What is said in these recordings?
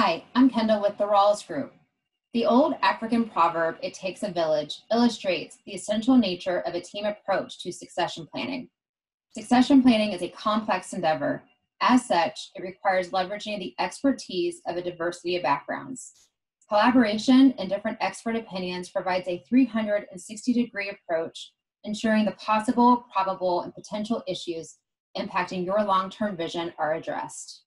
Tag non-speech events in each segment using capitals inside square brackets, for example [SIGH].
Hi, I'm Kendall with the Rawls Group. The old African proverb, it takes a village, illustrates the essential nature of a team approach to succession planning. Succession planning is a complex endeavor. As such, it requires leveraging the expertise of a diversity of backgrounds. Collaboration and different expert opinions provides a 360 degree approach, ensuring the possible, probable, and potential issues impacting your long term vision are addressed.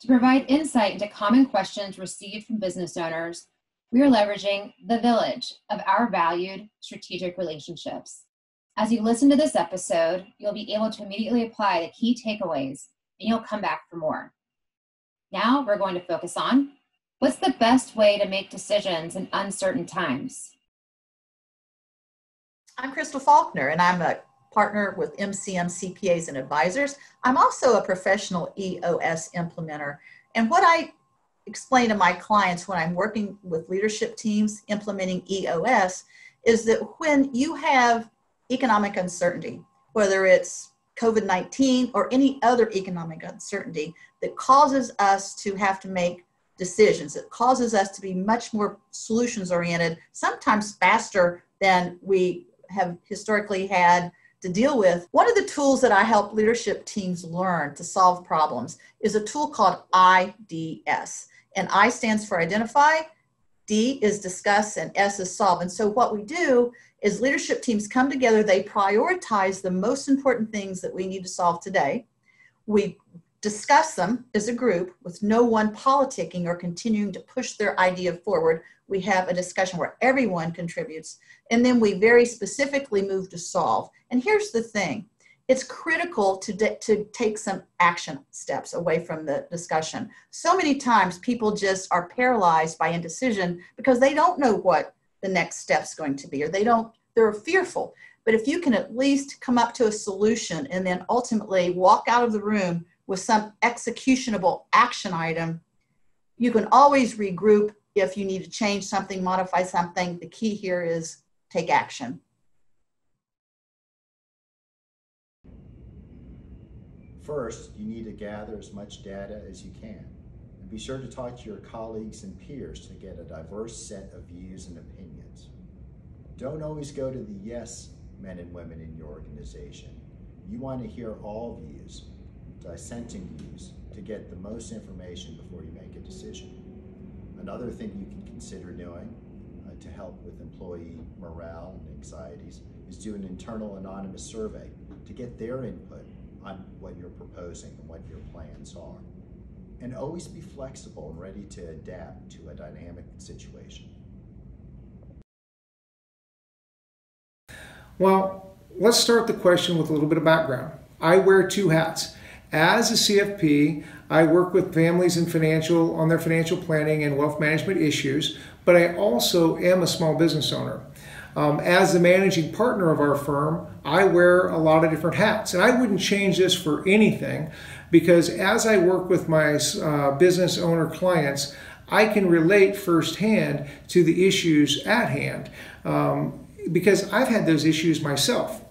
To provide insight into common questions received from business owners, we are leveraging the village of our valued strategic relationships. As you listen to this episode, you'll be able to immediately apply the key takeaways and you'll come back for more. Now we're going to focus on what's the best way to make decisions in uncertain times? I'm Crystal Faulkner, and I'm a partner with MCM CPAs and Advisors. I'm also a professional EOS implementer. And what I explain to my clients when I'm working with leadership teams implementing EOS is that when you have economic uncertainty, whether it's COVID 19 or any other economic uncertainty that causes us to have to make decisions, it causes us to be much more solutions oriented, sometimes faster than we have historically had to deal with. One of the tools that I help leadership teams learn to solve problems is a tool called IDS. And I stands for identify, D is discuss, and S is solve. And so what we do is leadership teams come together, they prioritize the most important things that we need to solve today. We discuss them as a group with no one politicking or continuing to push their idea forward. We have a discussion where everyone contributes, and then we very specifically move to solve. And here's the thing it's critical to, de- to take some action steps away from the discussion. So many times people just are paralyzed by indecision because they don't know what the next step's going to be or they don't, they're fearful. But if you can at least come up to a solution and then ultimately walk out of the room with some executionable action item, you can always regroup if you need to change something, modify something. The key here is take action. First, you need to gather as much data as you can. And be sure to talk to your colleagues and peers to get a diverse set of views and opinions. Don't always go to the yes men and women in your organization. You want to hear all views, dissenting views, to get the most information before you make a decision. Another thing you can consider doing uh, to help with employee morale and anxieties is do an internal anonymous survey to get their input on what you're proposing and what your plans are. And always be flexible and ready to adapt to a dynamic situation. Well, let's start the question with a little bit of background. I wear two hats. As a CFP, I work with families and financial on their financial planning and wealth management issues, but I also am a small business owner. Um, as the managing partner of our firm, I wear a lot of different hats, and I wouldn't change this for anything because as I work with my uh, business owner clients, I can relate firsthand to the issues at hand um, because I've had those issues myself.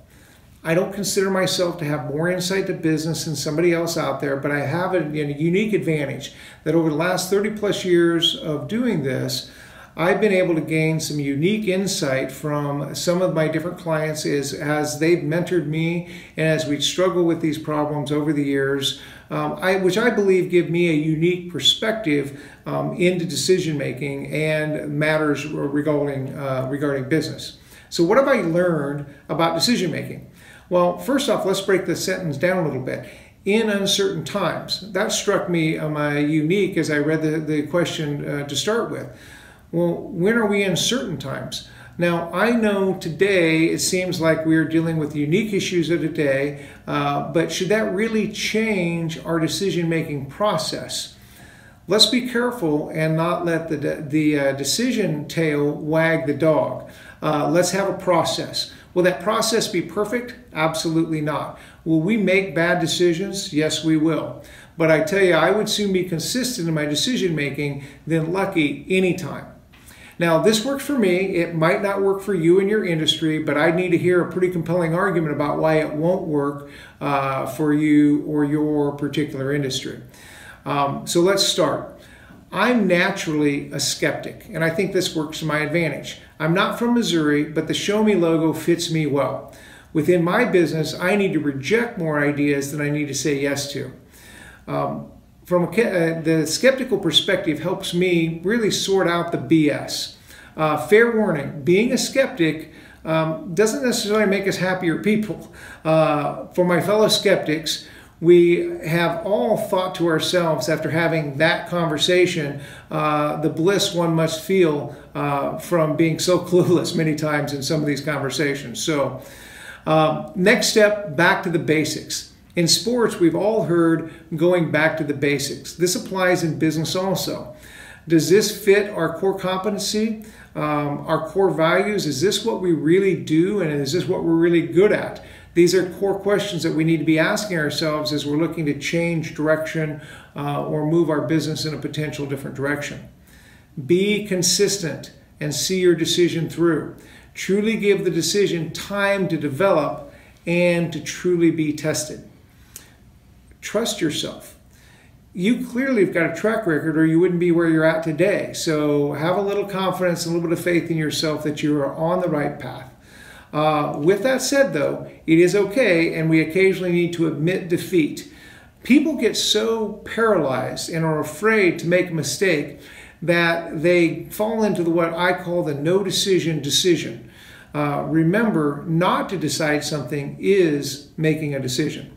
I don't consider myself to have more insight to business than somebody else out there, but I have a, a unique advantage that over the last 30 plus years of doing this, I've been able to gain some unique insight from some of my different clients is as they've mentored me and as we struggle with these problems over the years, um, I, which I believe give me a unique perspective um, into decision making and matters regarding, uh, regarding business. So what have I learned about decision making? Well, first off, let's break the sentence down a little bit in uncertain times. That struck me um, uh, unique as I read the, the question uh, to start with. Well, when are we in certain times? Now, I know today it seems like we are dealing with unique issues of today, uh, but should that really change our decision making process? Let's be careful and not let the, the uh, decision tail wag the dog. Uh, let's have a process. Will that process be perfect? Absolutely not. Will we make bad decisions? Yes, we will. But I tell you, I would soon be consistent in my decision making than lucky anytime. Now, this works for me. It might not work for you in your industry, but I need to hear a pretty compelling argument about why it won't work uh, for you or your particular industry. Um, so let's start. I'm naturally a skeptic, and I think this works to my advantage. I'm not from Missouri, but the Show Me logo fits me well. Within my business, I need to reject more ideas than I need to say yes to. Um, from a, uh, the skeptical perspective helps me really sort out the BS. Uh, fair warning, being a skeptic um, doesn't necessarily make us happier people. Uh, for my fellow skeptics, we have all thought to ourselves after having that conversation uh, the bliss one must feel uh, from being so [LAUGHS] clueless many times in some of these conversations. So, um, next step back to the basics. In sports, we've all heard going back to the basics. This applies in business also. Does this fit our core competency, um, our core values? Is this what we really do, and is this what we're really good at? These are core questions that we need to be asking ourselves as we're looking to change direction uh, or move our business in a potential different direction. Be consistent and see your decision through. Truly give the decision time to develop and to truly be tested. Trust yourself. You clearly have got a track record or you wouldn't be where you're at today. So have a little confidence, a little bit of faith in yourself that you are on the right path. Uh, with that said, though, it is okay, and we occasionally need to admit defeat. People get so paralyzed and are afraid to make a mistake that they fall into the what I call the no decision decision. Uh, remember, not to decide something is making a decision.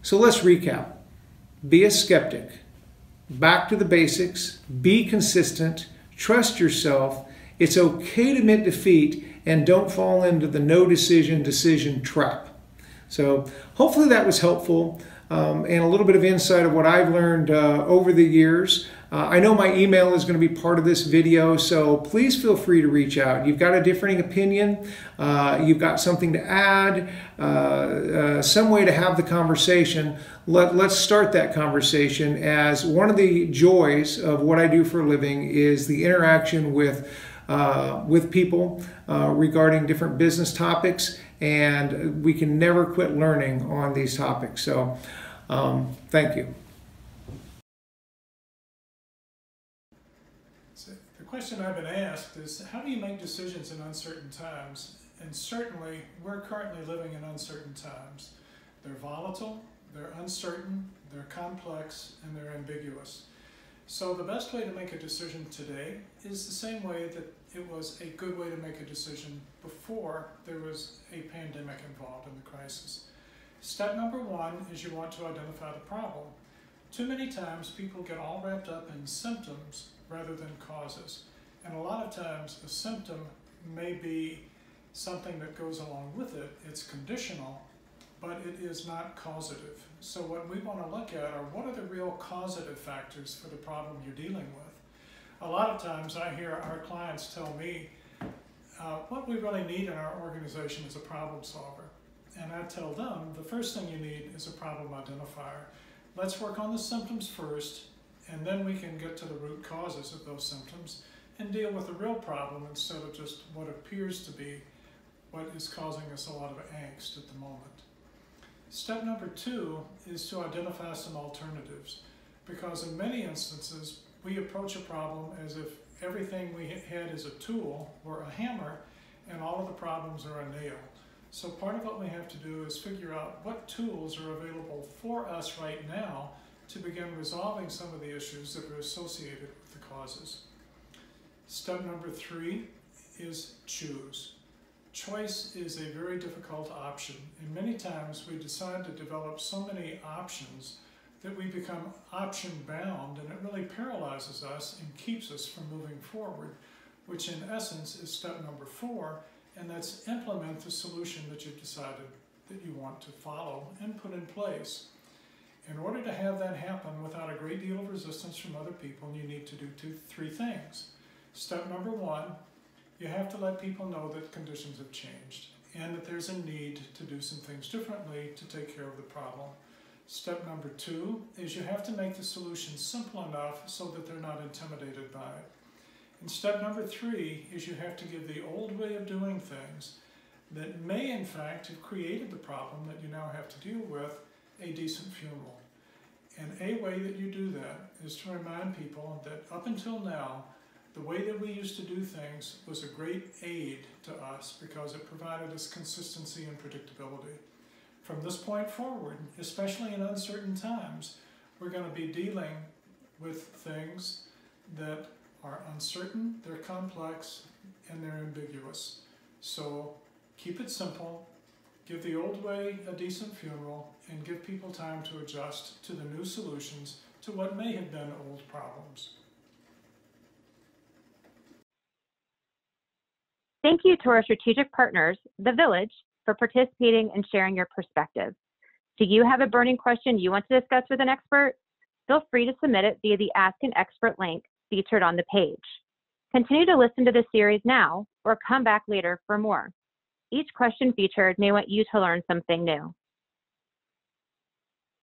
So let's recap. Be a skeptic. Back to the basics. Be consistent. Trust yourself. It's okay to admit defeat and don't fall into the no decision decision trap. So hopefully that was helpful um, and a little bit of insight of what I've learned uh, over the years. Uh, I know my email is going to be part of this video, so please feel free to reach out. You've got a differing opinion, uh, you've got something to add, uh, uh, some way to have the conversation. Let, let's start that conversation as one of the joys of what I do for a living is the interaction with uh, with people uh, regarding different business topics, and we can never quit learning on these topics. So, um, thank you. So the question I've been asked is how do you make decisions in uncertain times? And certainly, we're currently living in uncertain times. They're volatile, they're uncertain, they're complex, and they're ambiguous. So the best way to make a decision today is the same way that it was a good way to make a decision before there was a pandemic involved in the crisis. Step number one is you want to identify the problem. Too many times people get all wrapped up in symptoms rather than causes. And a lot of times a symptom may be something that goes along with it. It's conditional, but it is not causative. So what we want to look at are what are the real causative factors for the problem you're dealing with. A lot of times I hear our clients tell me, uh, what we really need in our organization is a problem solver. And I tell them, the first thing you need is a problem identifier. Let's work on the symptoms first, and then we can get to the root causes of those symptoms and deal with the real problem instead of just what appears to be what is causing us a lot of angst at the moment. Step number two is to identify some alternatives because in many instances we approach a problem as if everything we had is a tool or a hammer and all of the problems are a nail. So part of what we have to do is figure out what tools are available for us right now to begin resolving some of the issues that are associated with the causes. Step number three is choose. Choice is a very difficult option, and many times we decide to develop so many options that we become option bound, and it really paralyzes us and keeps us from moving forward, which in essence is step number four, and that's implement the solution that you've decided that you want to follow and put in place. In order to have that happen without a great deal of resistance from other people, you need to do two, three things. Step number one, you have to let people know that conditions have changed and that there's a need to do some things differently to take care of the problem. Step number two is you have to make the solution simple enough so that they're not intimidated by it. And step number three is you have to give the old way of doing things that may in fact have created the problem that you now have to deal with a decent funeral. And a way that you do that is to remind people that up until now, the way that we used to do things was a great aid to us because it provided us consistency and predictability. From this point forward, especially in uncertain times, we're going to be dealing with things that are uncertain, they're complex, and they're ambiguous. So keep it simple, give the old way a decent funeral, and give people time to adjust to the new solutions to what may have been old problems. Thank you to our strategic partners, The Village, for participating and sharing your perspective. Do you have a burning question you want to discuss with an expert? Feel free to submit it via the Ask an Expert link featured on the page. Continue to listen to the series now or come back later for more. Each question featured may want you to learn something new.